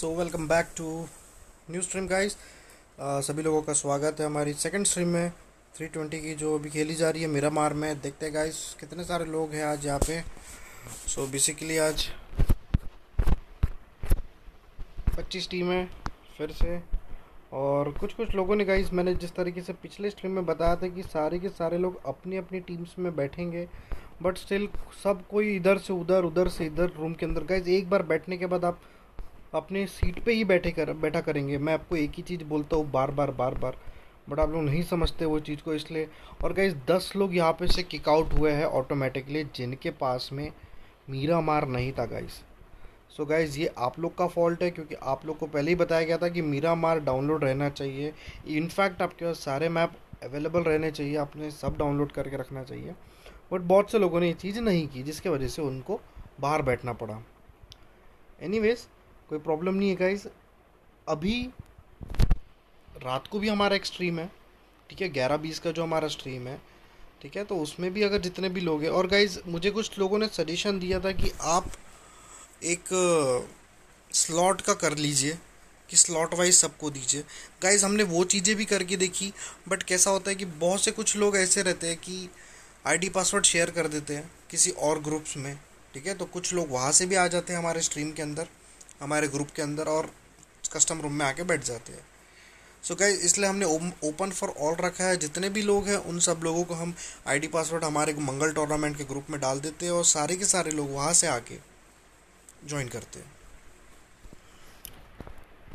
So welcome back to new stream guys सभी लोगों का स्वागत है हमारी सेकंड स्ट्रीम में। 320 की जो अभी खेली जा रही है मेरा मार में। देखते हैं गाइस कितने सारे लोग हैं आज यहाँ पे। सो so, बेसिकली आज 25 टीम है फिर से। और कुछ कुछ लोगों ने गाइस मैंने जिस तरीके से पिछले स्ट्रीम में बताया था कि सारे के सारे लोग अपनी अपनी टीम्स में बैठेंगे। बट स्टिल सब कोई इधर से उधर उधर से इधर रूम के अंदर। गाइज़ एक बार बैठने के बाद आप अपने सीट पे ही बैठे कर, बैठा करेंगे। मैं आपको एक ही चीज़ बोलता हूँ बार बार बार बार। बट आप लोग नहीं समझते वो चीज़ को इसलिए। और गाइज़ दस लोग यहाँ पे से किक आउट हुए हैं ऑटोमेटिकली जिनके पास में मीरा मार नहीं था गाइज़ सो गाइज़ ये आप लोग का फॉल्ट है, क्योंकि आप लोग को पहले ही बताया गया था कि मीरा मार डाउनलोड रहना चाहिए। इनफैक्ट आपके पास सारे मैप अवेलेबल रहने चाहिए, आपने सब डाउनलोड करके रखना चाहिए। बट बहुत से लोगों ने ये चीज़ नहीं की, जिसके वजह से उनको बाहर बैठना पड़ा। एनीवेज कोई प्रॉब्लम नहीं है गाइज़ अभी रात को भी हमारा एक स्ट्रीम है, ठीक है? ग्यारह बीस का जो हमारा स्ट्रीम है, ठीक है? तो उसमें भी अगर जितने भी लोग हैं, और गाइज़ मुझे कुछ लोगों ने सजेशन दिया था कि आप एक स्लॉट का कर लीजिए, कि स्लॉट वाइज सबको दीजिए। गाइज़ हमने वो चीज़ें भी करके देखी बट कैसा होता है कि बहुत से कुछ लोग ऐसे रहते हैं कि आईडी पासवर्ड शेयर कर देते हैं किसी और ग्रुप्स में, ठीक है? तो कुछ लोग वहाँ से भी आ जाते हैं हमारे स्ट्रीम के अंदर। हमारे ग्रुप के अंदर और कस्टम रूम में आके बैठ जाते हैं। सो गाइज़ इसलिए हमने ओपन फॉर ऑल रखा है। जितने भी लोग हैं, उन सब लोगों को हम आईडी पासवर्ड हमारे मंगल टूर्नामेंट के ग्रुप में डाल देते हैं और सारे के सारे लोग वहाँ से आके ज्वाइन करते हैं।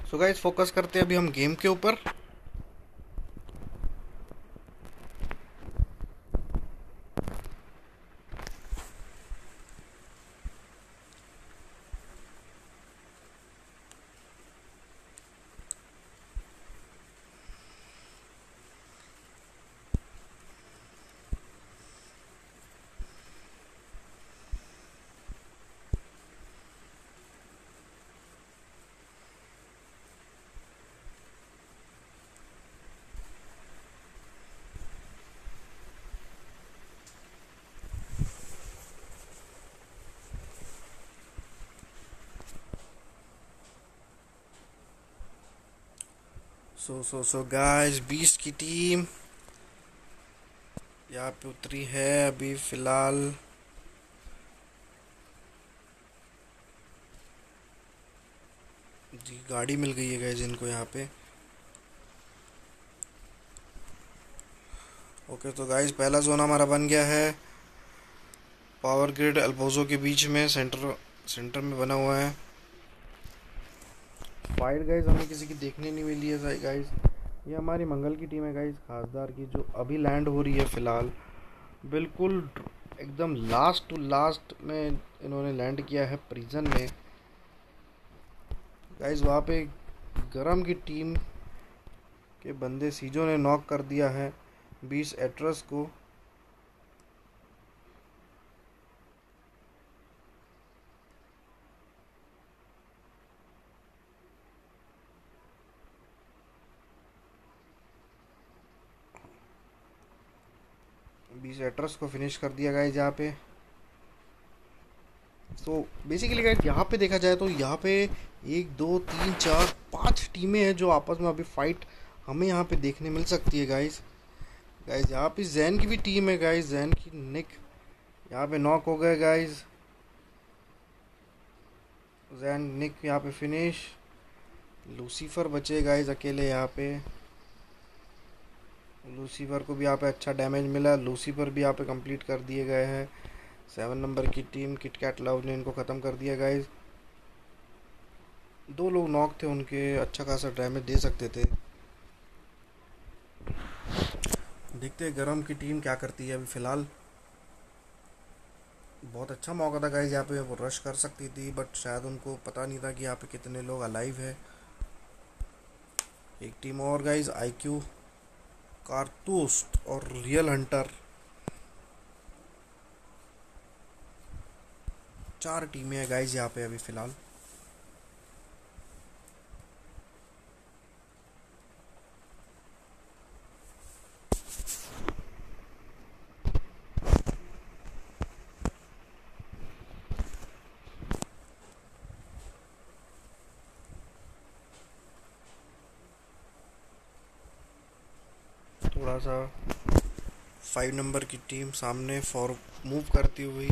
सो गाइज़ फोकस करते हैं अभी हम गेम के ऊपर। सो सो सो गाइस बीस की टीम यहाँ पे उतरी है अभी फ़िलहाल। जी, गाड़ी मिल गई है गाइस इनको यहाँ पे। ओके तो गाइस पहला जोन हमारा बन गया है। पावर ग्रिड अल्पोजो के बीच में सेंटर सेंटर में बना हुआ है। फाइट गाइज़ हमें किसी की देखने नहीं मिली है गाइज़ ये हमारी मंगल की टीम है गाइज़ खासदार की, जो अभी लैंड हो रही है फ़िलहाल. बिल्कुल एकदम लास्ट टू लास्ट में इन्होंने लैंड किया है प्रिजन में. गाइज़ वहाँ पे गरम की टीम के बंदे सीजो ने नॉक कर दिया है. बीस एट्रस को बीस एड्रेस को फिनिश कर दिया गया यहाँ पे। तो बेसिकली गाइज़ यहाँ पे देखा जाए तो यहाँ पे एक, दो, तीन, चार, पाँच टीमें हैं जो आपस में अभी फाइट हमें यहाँ पे देखने मिल सकती है गाइज़ गाइज़ यहाँ पे जैन की भी टीम है गाइज़ जैन की निक यहाँ पे नॉक हो गए गाइज़ जैन निक यहाँ पे फिनिश लूसीफर बचे गाइज़ अकेले यहाँ पे। लूसीफर को भी यहाँ पे अच्छा डैमेज मिला। लूसीफर भी यहाँ पे कंप्लीट कर दिए गए हैं। सेवन नंबर की टीम किटकैट लव ने इनको ख़त्म कर दिया गाइज़ दो लोग नॉक थे, उनके अच्छा खासा डैमेज दे सकते थे। देखते हैं गरम की टीम क्या करती है अभी फ़िलहाल। बहुत अच्छा मौका था गाइज़ यहाँ पे वो रश कर सकती थी बट शायद उनको पता नहीं था कि यहाँ पे कितने लोग अलाइव है। एक टीम और गाइज़ आईक्यू कारतूस और रियल हंटर। चार टीमें हैं गाइज़ यहाँ पे अभी फ़िलहाल थोड़ा सा फाइव नंबर की टीम सामने फॉर मूव करती हुई।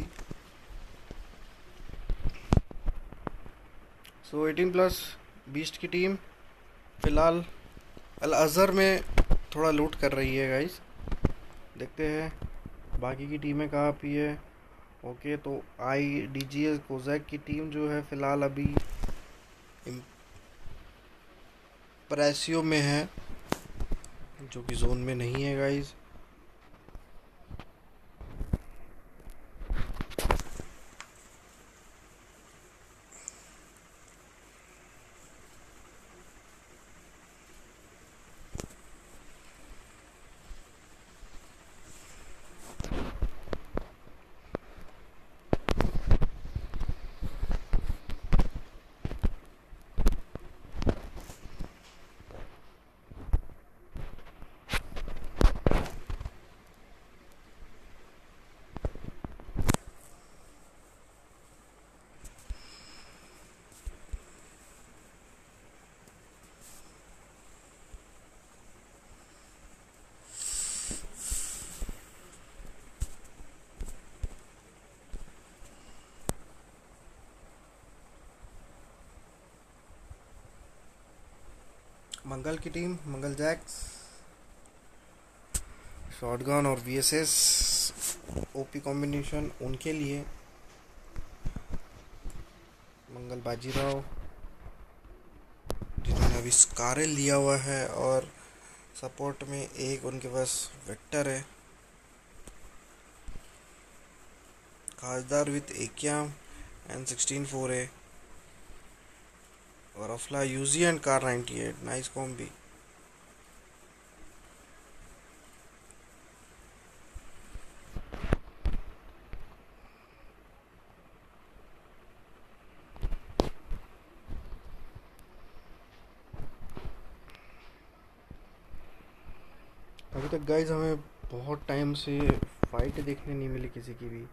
सो एटीन प्लस बीस्ट की टीम फ़िलहाल अल अज़हर में थोड़ा लूट कर रही है गाइस देखते हैं, बाकी की टीमें कहाँ पी है। ओके तो आई डी जी एस कोजैक की टीम जो है, फ़िलहाल अभी प्रेसियो में है। जो कि जोन में नहीं है गाइज़ मंगल की टीम, मंगल जैक्स शॉटगन और वीएसएस, ओपी कॉम्बिनेशन उनके लिए, मंगल बाजीराव, जिन्होंने अभी स्कारे लिया हुआ है और सपोर्ट में एक उनके पास वेक्टर है। खासदार विथ एकियाम एंड सिक्सटीन फोर है। और अफला यूजी एंड कार 98 नाइस कॉम्बी। अभी तक गाइज़ हमें बहुत टाइम से फाइट देखने नहीं मिली किसी की भी।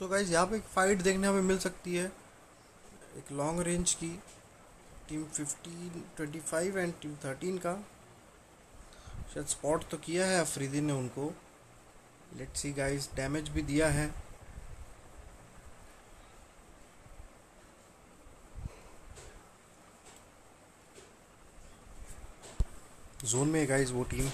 सो गाइज़ यहाँ पे एक फ़ाइट देखने हमें मिल सकती है। एक लॉन्ग रेंज की team fifteen twenty five and team thirteen का। शायद स्पॉट तो किया है, अफरीदी ने उनको। लेट सी गाइस डैमेज भी दिया है। जोन में गाइस वो टीम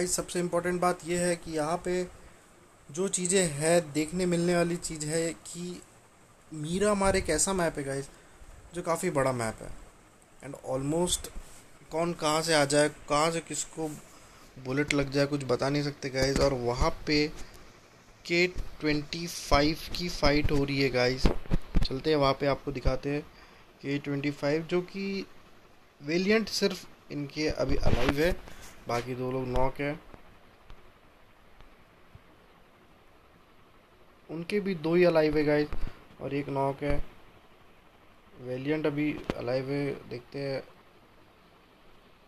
गाइस सबसे इम्पोर्टेंट बात यह है कि यहाँ पे जो चीज़ें है, देखने मिलने वाली चीज़ है कि मीरा मार एक ऐसा मैप है गाइस जो काफ़ी बड़ा मैप है। एंड ऑलमोस्ट कौन कहाँ से आ जाए, कहाँ से किसको बुलेट लग जाए, कुछ बता नहीं सकते गाइस और वहाँ पे के ट्वेंटी फाइव की फ़ाइट हो रही है गाइस चलते हैं, वहाँ पे आपको दिखाते हैं के ट्वेंटी फाइव जो कि वेलियंट सिर्फ़ इनके अभी अलाइव है। बाकी दो लोग नॉक है। उनके भी दो ही अलाइव है गाइस और एक नॉक है। वेलियंट अभी अलाइव है, देखते हैं।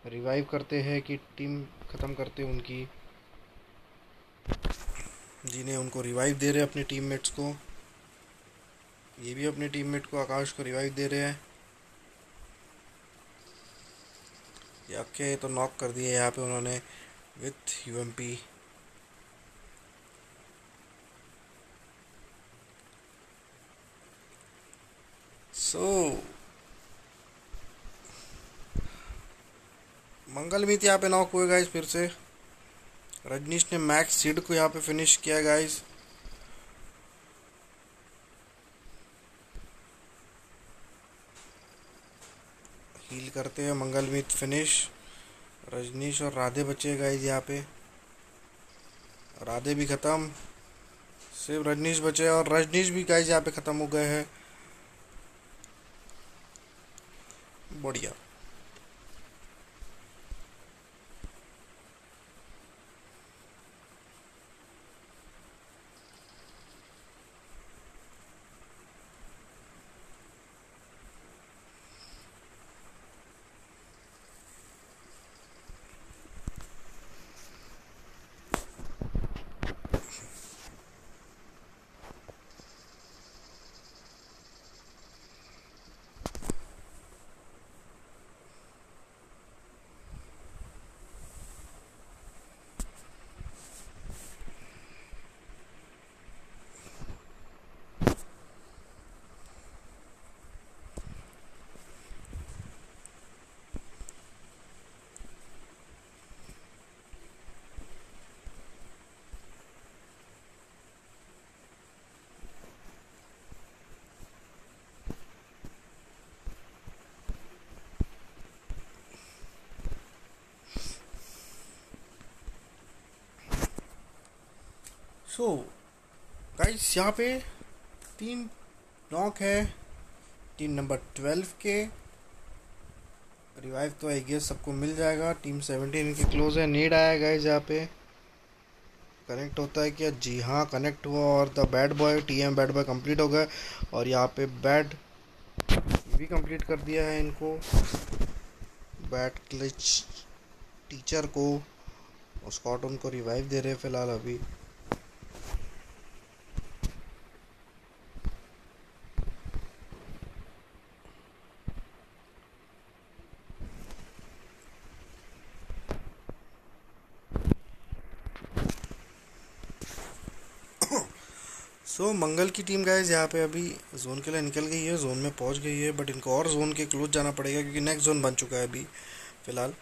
रिवाइव करते हैं कि टीम ख़त्म करते हैं उनकी। जिन्हें उनको रिवाइव दे रहे हैं अपने टीममेट्स को। ये भी अपने टीममेट को आकाश को रिवाइव दे रहे हैं। ओके तो नॉक कर दिया यहाँ पे उन्होंने with U M UMP so Mangalmeet यहाँ पे नॉक हुए गाइस फिर से। रजनीश ने मैक्स सीड को यहाँ पे फिनिश किया गाइस हील करते हैं, मंगलमीत फिनिश। रजनीश और राधे बचे गए यहाँ पे। राधे भी ख़त्म। सिर्फ़ रजनीश बचे और रजनीश भी गाइज़ यहाँ पे ख़त्म हो गए हैं। बढ़िया। सो गाइस यहाँ पे तीन नॉक है। टीम नंबर ट्वेल्व के। रिवाइव तो आई गेस सबको मिल जाएगा। टीम सेवनटीन की क्लोज है। नीड आया गाइस यहाँ पे। कनेक्ट होता है क्या? जी हाँ कनेक्ट हुआ और the bad boy T M bad boy complete हो गया और यहाँ पे बैड भी कंप्लीट कर दिया है इनको। बैड क्लिच टीचर को। स्कॉट उनको रिवाइव दे रहे हैं फ़िलहाल अभी सो so, मंगल की टीम गाइज़ यहाँ पे अभी जोन के लिए निकल गई है जोन में पहुँच गई है बट इनको और जोन के क्लोज जाना पड़ेगा क्योंकि नेक्स्ट जोन बन चुका है अभी, फ़िलहाल।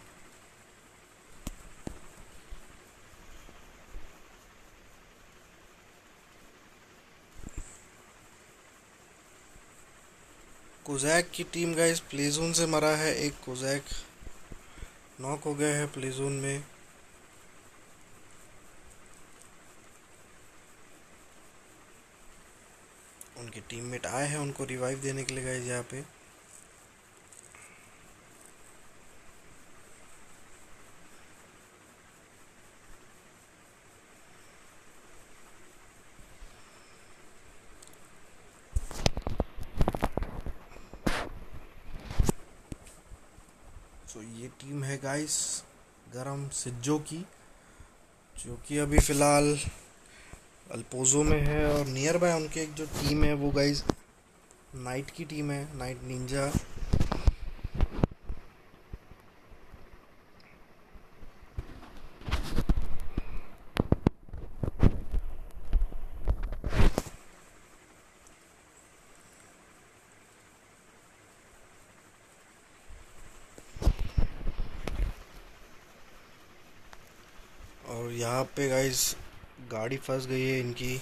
कोजैक की टीम गाइज़ प्ले जोन से मरा है, एक कोजैक नॉक हो गया है प्ले जोन में। उनके टीममेट आए हैं, उनको रिवाइव देने के लिए गए यहाँ पे। तो ये टीम है गाइस गरम सिज्जो की, जो कि अभी फ़िलहाल अल्पोजो में है और नियर बाय उनके एक जो टीम है वो गाइज़ नाइट की टीम है नाइट निंजा और यहाँ पे गाइज़ गाड़ी फंस गई है इनकी।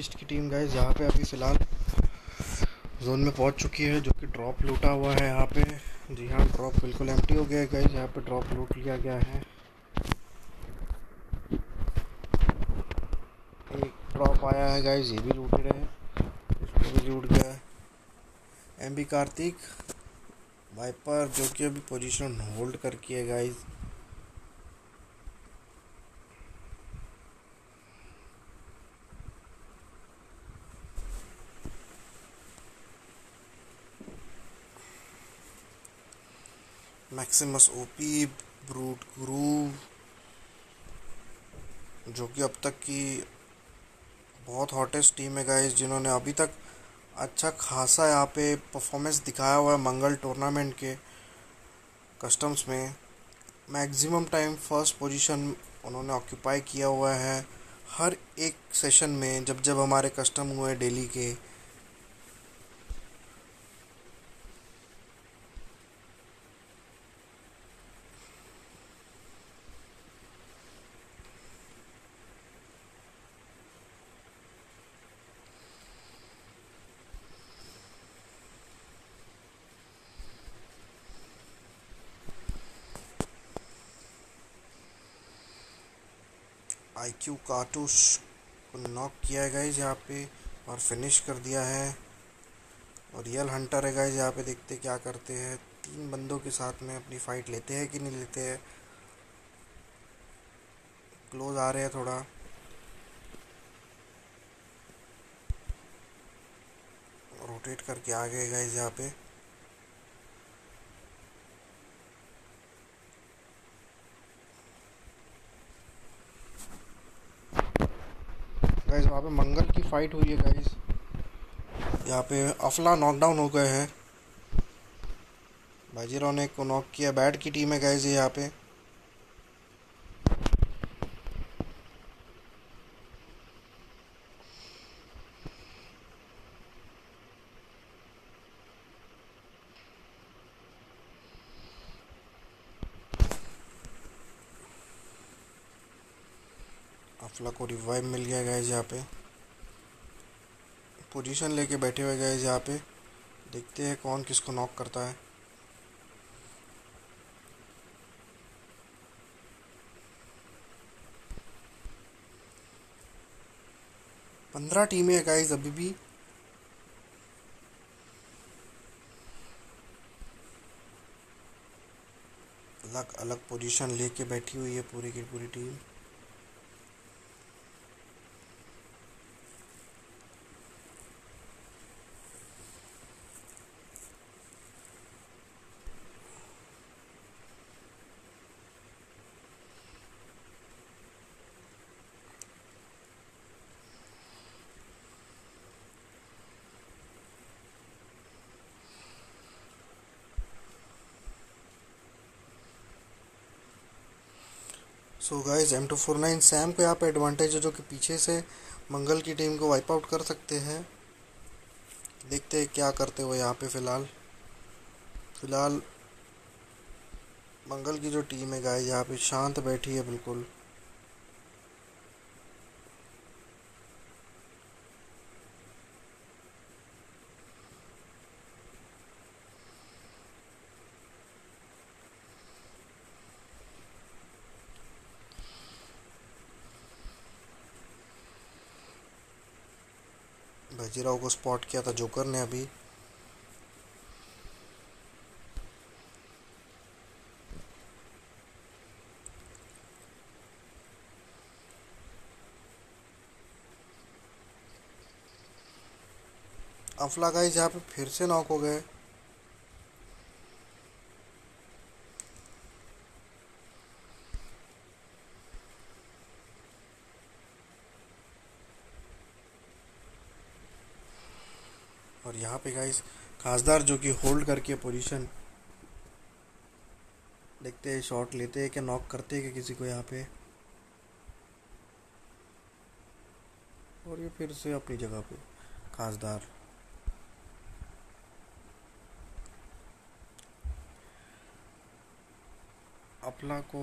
बीस्ट की टीम गाइज़ यहाँ पे अभी फ़िलहाल जोन में पहुँच चुकी है, जो कि ड्रॉप लूटा हुआ है यहाँ पे। जी हाँ ड्रॉप बिल्कुल एम्प्टी हो गया है गाइज़ यहाँ पे ड्रॉप लूट लिया गया है। एक ड्रॉप आया है गाइज़ ये भी लूट रहे हैं। इसको भी लूट गया है। एम कार्तिक वाइपर जो कि अभी पोजीशन होल्ड करके है guys Maximus OP brute groove जो कि अब तक की बहुत हॉटेस्ट टीम है गाइस जिन्होंने अभी तक अच्छा खासा यहाँ पे परफॉर्मेंस दिखाया हुआ है मंगल टूर्नामेंट के कस्टम्स में। मैक्सिमम टाइम फ़र्स्ट पोजीशन उन्होंने ऑक्यूपाई किया हुआ है हर एक सेशन में जब जब हमारे कस्टम हुए डेली के। क्यू कार्टूस को नॉक किया है गाइज़ यहाँ पे और फिनिश कर दिया है। और रियल हंटर है गाइज़ यहाँ पे देखते क्या करते हैं। तीन बंदों के साथ में अपनी फाइट लेते हैं कि नहीं लेते हैं। क्लोज आ रहे हैं थोड़ा। रोटेट करके आ गए गाइज़ यहाँ पे। गाइस वहाँ पे मंगल की फाइट हुई है गाइज़ यहाँ पे अफला नॉकडाउन हो गए हैं. बाजीराव ने को नॉक किया. बैट की टीम है गाइज़ यहाँ पे. अफला को रिवाइव मिल गया गैस यहाँ पे। पोजीशन लेके बैठे हुए गए यहाँ पे। देखते हैं कौन किसको नॉक करता है। पंद्रह टीमें है गाइज़ अभी भी। अलग अलग पोजीशन लेके बैठी हुई है पूरी की पूरी team so guys M two four nine Sam को यहाँ पे एडवांटेज है जो कि पीछे से मंगल की टीम को वाइप आउट कर सकते हैं। देखते हैं क्या करते हुए यहाँ पे फ़िलहाल। फ़िलहाल मंगल की जो टीम है गाइस यहाँ पे शांत बैठी है बिल्कुल। बाजीराव को स्पॉट किया था जोकर ने अभी। अफला गाइस, यहाँ पे फिर से नॉक हो गए और यहाँ पे गाइस खासदार जो कि होल्ड करके पोजीशन देखते हैं शॉट लेते हैं क्या नॉक करते हैं क्या किसी को यहाँ पे। और ये फिर से अपनी जगह पे, खासदार। अपला को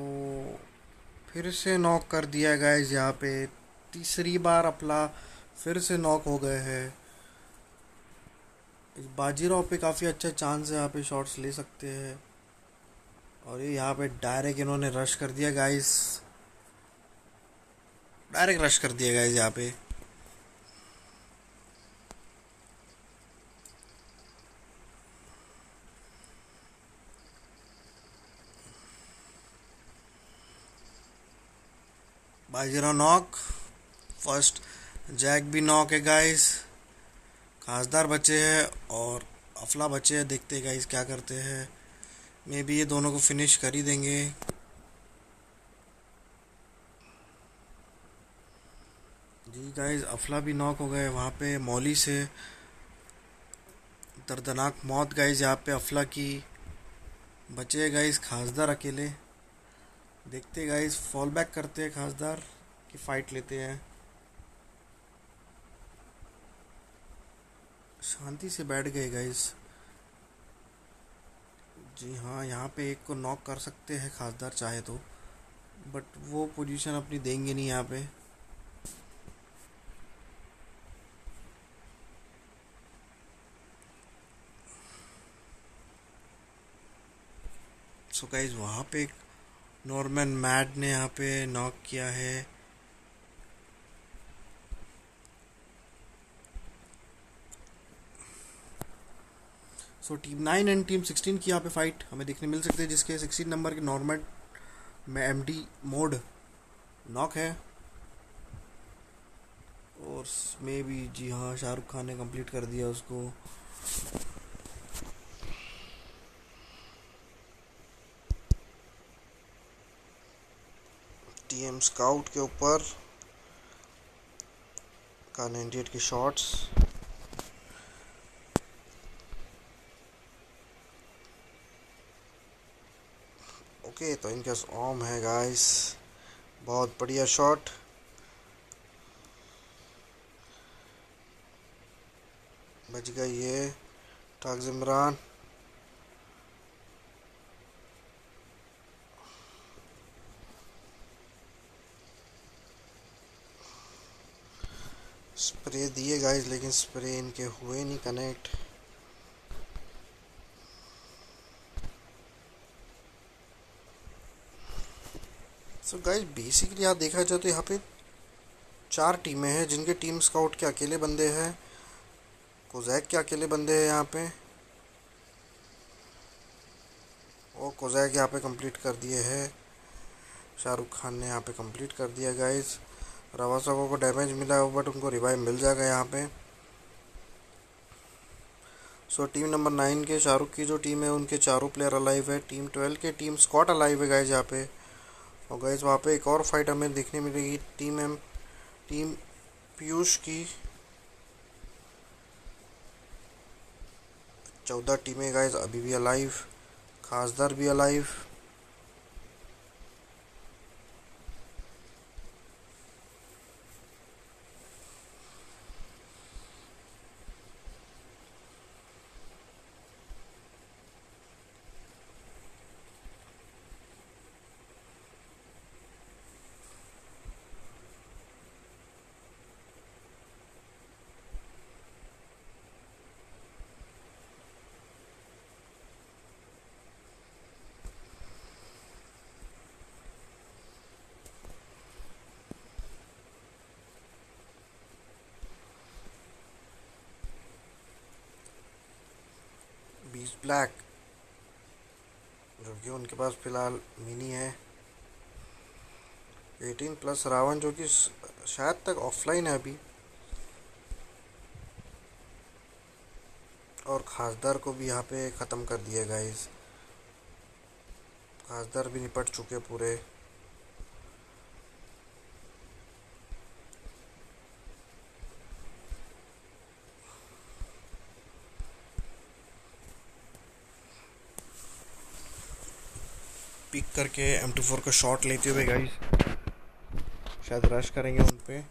फिर से नॉक कर दिया गाइस यहाँ पे। तीसरी बार अपला फिर से नॉक हो गए हैं। बाजीराव पे काफ़ी अच्छा चांस है, यहाँ पे शॉट्स ले सकते हैं। और ये यहाँ पे डायरेक्ट इन्होंने रश कर दिया गाइस डायरेक्ट रश कर दिया गाइस यहाँ पे। बाजीराव नॉक फ़र्स्ट जैक भी नॉक है गाइस खासदार बचे हैं और अफला बचे हैं, देखते गाइस क्या करते हैं। मे बी ये दोनों को फिनिश कर ही देंगे। जी गाइस अफला भी नॉक हो गए वहाँ पे, मौली से। दर्दनाक मौत गाइस यहाँ पे अफला की। बचे गाइस खासदार अकेले। देखते गाइस फॉल बैक करते हैं खासदार की फ़ाइट लेते हैं। शांति से बैठ गए गाइस जी हाँ यहाँ पे एक को नॉक कर सकते हैं, खासदार चाहे तो. बट वो पोजीशन अपनी देंगे नहीं यहाँ पे. सो गाइज़ वहाँ पे एक नॉर्मन मैड ने यहाँ पे नॉक किया है. So team nine and team sixteen की यहाँ पे फाइट हमें देखने मिल सकती है, जिसके सिक्सटीन नंबर के नॉर्मल में एम डी मोड नॉक है। और मे भी जी हाँ शाहरुख खान ने कंप्लीट कर दिया उसको। टीएम स्काउट के ऊपर का नाइन्टी एट की शॉट्स ओके तो इनके ऑम है गाइस बहुत बढ़िया शॉट बच गई ये टाग इमरान स्प्रे दिए गाइस लेकिन स्प्रे इनके हुए नहीं कनेक्ट गाइस बेसिकली यहाँ देखा जाए तो यहाँ पे चार टीमें हैं, जिनके टीम स्काउट के अकेले बंदे हैं। कोजैक के अकेले बंदे हैं यहाँ पे। और कोजैक यहाँ पे कंप्लीट कर दिए हैं। शाहरुख खान ने यहाँ पे कंप्लीट कर दिया गाइस रवासको को डैमेज मिला बट उनको रिवाइव मिल जाएगा यहाँ पे। सो टीम नंबर नाइन के शाहरुख की जो टीम है, उनके चारों प्लेयर अलाइव है। टीम ट्वेल्व के टीम स्कॉट अलाइव है गाइज़ यहाँ पे। और गैस वहाँ पे एक और फाइट हमें देखने मिलेगी टीम एम टीम पीयूष की। चौदह टीमें गाइज़ अभी भी अलाइव खासदार भी अलाइव बीस ब्लैक जो कि उनके पास फ़िलहाल मिनी है। एटीन प्लस रावण, जो कि शायद तक ऑफलाइन है अभी। और खासदार को भी यहाँ पे ख़त्म कर दिया गाइस खासदार भी निपट चुके पूरे पिक करके एम टू फोर का शॉट लेते हुए गाइस शायद रश करेंगे उन पे।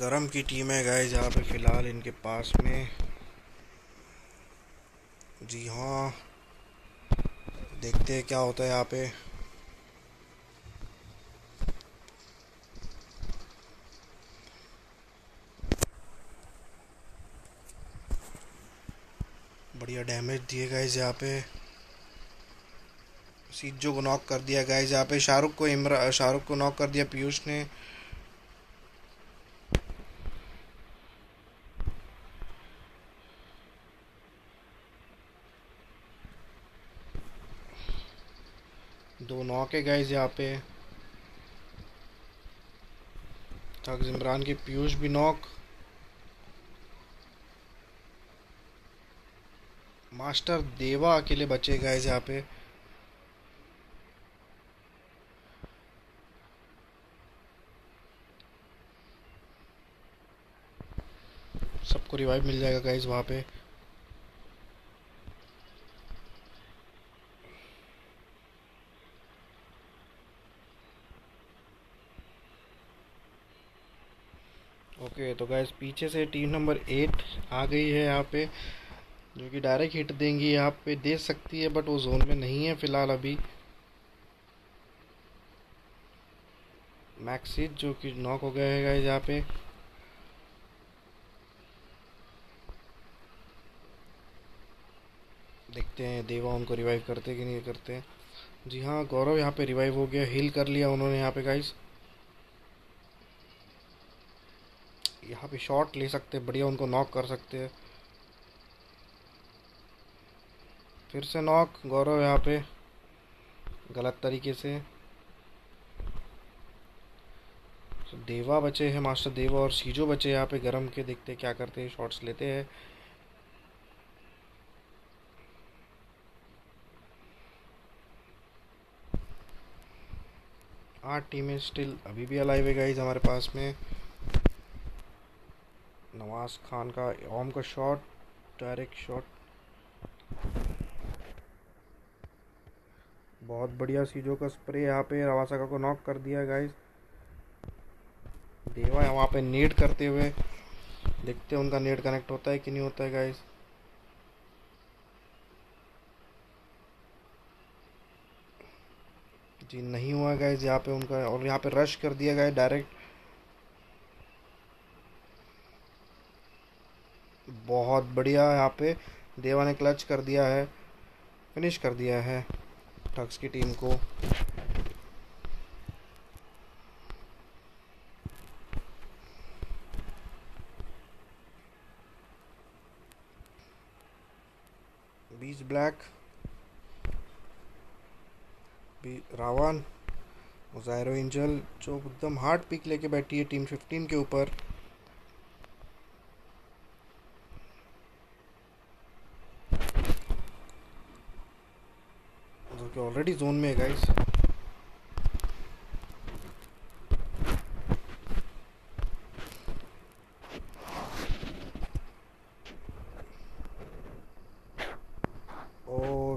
गरम की टीम है गाइस यहाँ पे फ़िलहाल इनके पास में। जी हाँ। देखते हैं क्या होता है यहाँ पे। बढ़िया डैमेज दिए गाइज़ यहाँ पे। सीजो को नॉक कर दिया गाइज़ यहाँ पे। शाहरुख को इमरा, शाहरुख को नॉक कर दिया, पीयूष ने। दो नॉक है गाइज़ यहाँ पे। तक इमरान के पीयूष भी नॉक मास्टर देवा अकेले बचे गए यहाँ पे। सबको रिवाइव मिल जाएगा गाइज़ वहाँ पे। ओके तो गाइज़ पीछे से टीम नंबर एट आ गई है यहाँ पे। जो कि डायरेक्ट हिट देंगी, यहाँ पे दे सकती है बट वो जोन में नहीं है फ़िलहाल अभी। मैक्सिट जो कि नॉक हो गए हैं यहाँ पे। देखते हैं, देवा उनको रिवाइव करते कि नहीं करते हैं। जी हाँ गौरव यहाँ पे रिवाइव हो गया हील कर लिया उन्होंने यहाँ पे गाइस यहाँ पे शॉट ले सकते हैं, बढ़िया उनको नॉक कर सकते हैं। फिर से नॉक गौरव यहाँ पे गलत तरीके से। देवा बचे हैं, मास्टर देवा और सीजो बचे यहाँ पे, गरम के देखते क्या करते हैं शॉट्स लेते हैं। आठ टीमें स्टिल अभी भी अलाइव है गाइज़ हमारे पास में। नवाज़ खान का, ओम का शॉट डायरेक्ट शॉट बहुत बढ़िया सीजो का स्प्रे यहाँ पे रवासाका को नॉक कर दिया गाइस देवा वहाँ पे नेट करते हुए देखते हैं उनका नेट कनेक्ट होता है कि नहीं होता है गाइज़ जी, नहीं हुआ गाइज़ यहाँ पे उनका और यहाँ पे रश कर दिया गया डायरेक्ट बहुत बढ़िया यहाँ पे देवा ने क्लच कर दिया है फिनिश कर दिया है. टक्स की टीम को। बीस ब्लैक रावण जायरो एंजल, जो एकदम हार्ड पिक लेके बैठी है टीम फिफ्टीन के ऊपर। जो कि ऑलरेडी जोन में है गाइस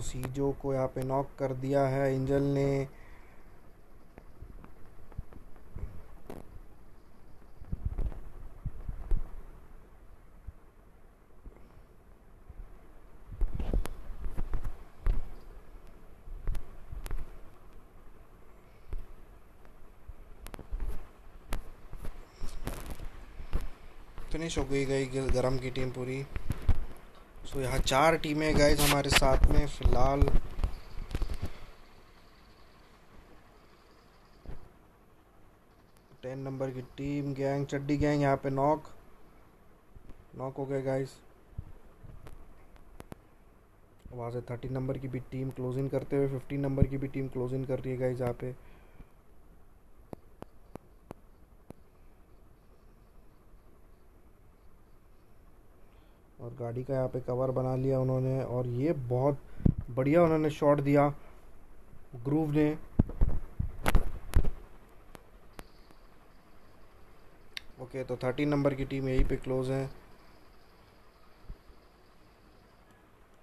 सीजो को यहाँ पे नॉक कर दिया है, एंजल ने. फिनिश हो गई गई गरम की टीम पूरी। सो so, यहाँ चार टीमें गए हमारे साथ में फ़िलहाल। टेन नंबर की टीम गैंग चड्डी गैंग यहाँ पे नॉक नॉक हो गए गाइस वहाँ से थर्टीन नंबर की भी टीम क्लोजिंग करते हुए फिफ्टीन नंबर की भी टीम क्लोजिंग कर रही है गाइस यहाँ पे। और गाड़ी का यहाँ पे कवर बना लिया उन्होंने और ये बहुत बढ़िया उन्होंने शॉट दिया। ग्रूव ने। ओके तो थर्टीन नंबर की टीम यहीं पे क्लोज है।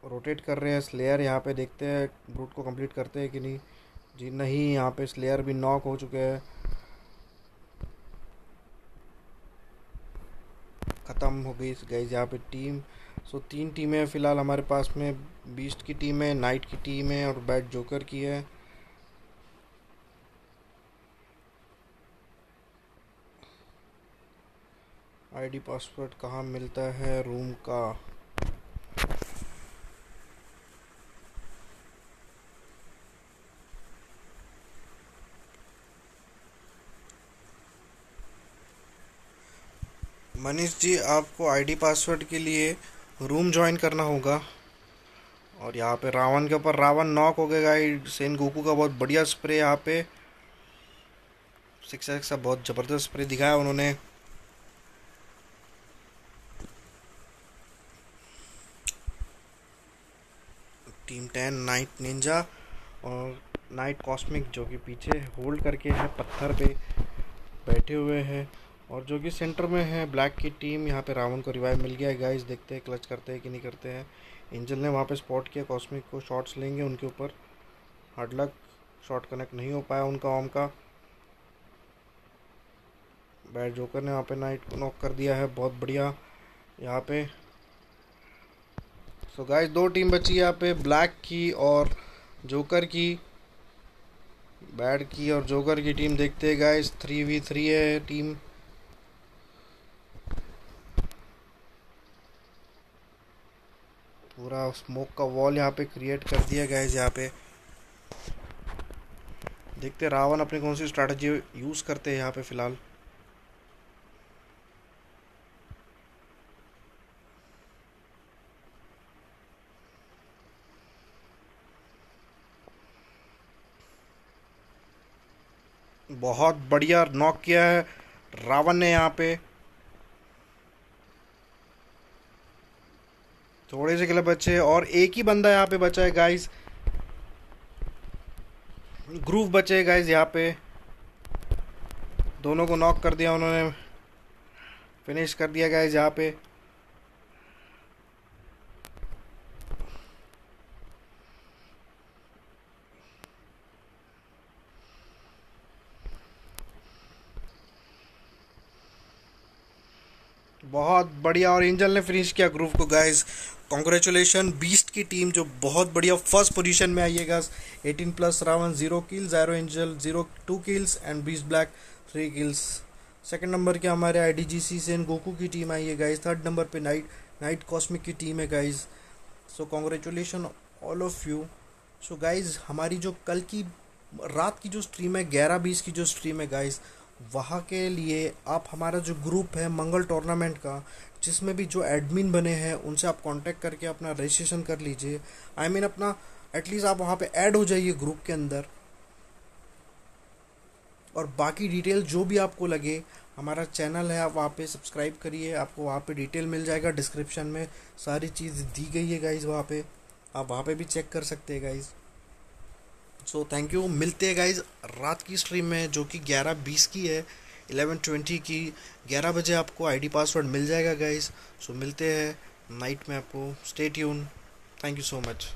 रोटेट कर रहे हैं स्लेयर यहाँ पे देखते हैं रूट को कंप्लीट करते हैं कि नहीं। जी नहीं, यहाँ पे स्लेयर भी नॉक हो चुके हैं ख़त्म हो गई गाइज़ यहाँ पे टीम सो तीन टीमें हैं फ़िलहाल हमारे पास में. बीस्ट की टीम है नाइट की टीम है और बैट जोकर की है. आईडी पासवर्ड कहाँ मिलता है? रूम का. मनीष जी, आपको आईडी पासवर्ड के लिए रूम ज्वाइन करना होगा। और यहाँ पे रावण के ऊपर रावण नॉक हो गया गाइड सेन गोकू का बहुत बढ़िया स्प्रे यहाँ पे। सिक्स एक्स का बहुत ज़बरदस्त स्प्रे दिखाया उन्होंने। टीम टेन नाइट निंजा और नाइट कॉस्मिक जो कि पीछे होल्ड करके है, पत्थर पे बैठे हुए हैं। और जो कि सेंटर में है ब्लैक की टीम यहाँ पे रावण को रिवाइव मिल गया है गाइस देखते हैं क्लच करते हैं कि नहीं करते हैं। एंजल ने वहाँ पे स्पॉट किया कॉस्मिक को शॉट्स लेंगे उनके ऊपर। हार्ड लक शॉट कनेक्ट नहीं हो पाया उनका ओम का। बैट जोकर ने वहाँ पे नाइट को नॉक कर दिया है, बहुत बढ़िया। यहाँ पे सो so गाइस दो टीम बची है यहाँ पे ब्लैक की और जोकर की। बैड की और जोकर की टीम देखते हैं गाइस थ्री वी थ्री है टीम पूरा स्मोक का वॉल यहाँ पे क्रिएट कर दिया गया है यहाँ पे। देखते रावण अपनी कौन सी स्ट्रैटेजी यूज़ करते हैं यहाँ पे फ़िलहाल। बहुत बढ़िया नॉक किया है रावण ने यहाँ पे। थोड़े से क्लब बचे और एक ही बंदा यहाँ पे बचा है गाइस ग्रूव बचे गाइस यहाँ पे. दोनों को नॉक कर दिया उन्होंने. फिनिश कर दिया गाइस यहाँ पे. बहुत बढ़िया, और एंजल ने फिनिश किया ग्रुप को गाइस कॉन्ग्रेचुलेशन बीस्ट की टीम जो बहुत बढ़िया फ़र्स्ट पोजीशन में आई है guys 18 plus Ravan zero kills zero angel zero two kills and beast black three kills second number के हमारे आई डी जी सी से गोकू की टीम आई है गाइज़ थर्ड नंबर पे नाइट नाइट कॉस्मिक की टीम है guys so congratulation all of you so guys हमारी जो कल की रात की जो स्ट्रीम है, ग्यारह बीस की जो स्ट्रीम है गाइज़ वहाँ के लिए आप हमारा जो ग्रुप है, मंगल टूर्नामेंट का जिसमें भी जो एडमिन बने हैं, उनसे आप कांटेक्ट करके अपना रजिस्ट्रेशन कर लीजिए। आई मीन अपना एटलीस्ट आप वहाँ पे ऐड हो जाइए ग्रुप के अंदर। और बाकी डिटेल जो भी आपको लगे, हमारा चैनल है, आप वहाँ पे सब्सक्राइब करिए। आपको वहाँ पे डिटेल मिल जाएगा डिस्क्रिप्शन में। सारी चीज़ दी गई है गाइज़ वहाँ पे। आप वहाँ पे भी चेक कर सकते हैं गाइज़ सो थैंक यू मिलते हैं गाइज़ रात की स्ट्रीम में, जो कि ग्यारह बीस की है। इलेवन ट्वेंटी की ग्यारह बजे आपको आईडी पासवर्ड मिल जाएगा गाइज़ सो मिलते हैं. नाइट में आपको. Stay tune thank you so much